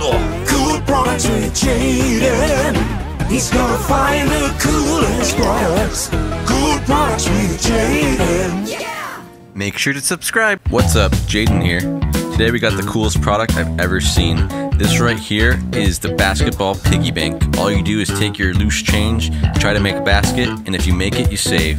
Cool products with Jaden. He's gonna find the coolest products. Cool products with Jaden. Make sure to subscribe. What's up, Jaden here. Today we got the coolest product I've ever seen. This right here is the basketball piggy bank. All you do is take your loose change, try to make a basket, and if you make it, you save.